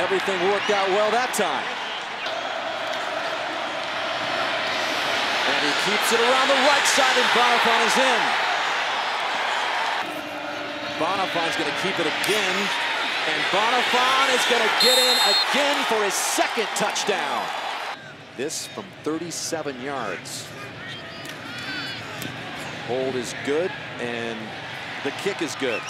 everything worked out well that time. And he keeps it around the right side, and Bonnafon is in. Bonnafon's going to keep it again, and Bonnafon is going to get in again for his second touchdown. This from 37 yards. Hold is good, and the kick is good.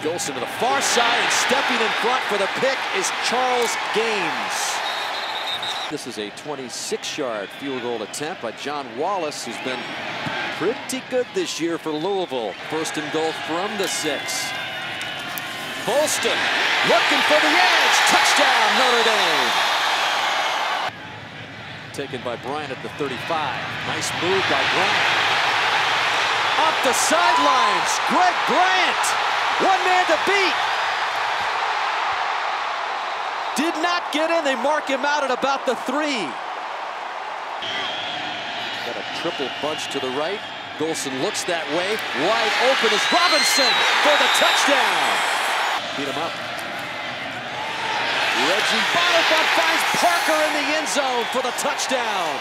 Golson to the far side, and stepping in front for the pick is Charles Gaines. This is a 26-yard field goal attempt by John Wallace, who's been pretty good this year for Louisville. First and goal from the six. Golson looking for the edge. Touchdown, Notre Dame. Taken by Bryant at the 35. Nice move by Bryant. Up the sidelines, Greg Bryant. One man to beat. Did not get in. They mark him out at about the three. Got a triple bunch to the right. Golson looks that way. Wide open is Robinson for the touchdown. Beat him up. Reggie Bonnafon finds Parker in the end zone for the touchdown.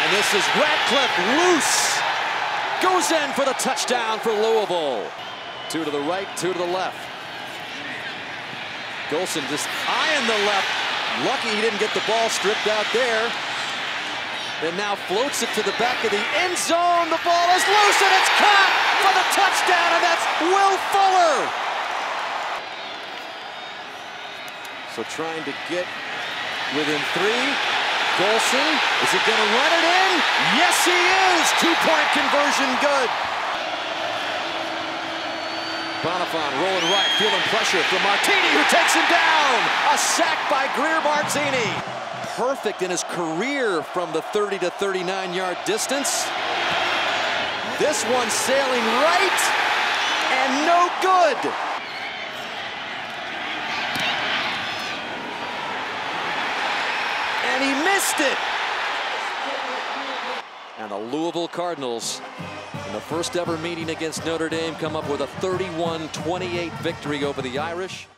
And this is Radcliff loose. Goes in for the touchdown for Louisville. Two to the right, two to the left. Golson just eyeing the left. Lucky he didn't get the ball stripped out there. And now floats it to the back of the end zone. The ball is loose and it's caught for the touchdown, and that's Will Fuller. So trying to get within three. Golson, is he going to run it in? Two-point conversion good. Bonnafon rolling right, feeling pressure from Martini, who takes him down. A sack by Greer Martini. Perfect in his career from the 30 to 39 yard distance. This one sailing right and no good. And he missed it. And the Louisville Cardinals in the first ever meeting against Notre Dame come up with a 31-28 victory over the Irish.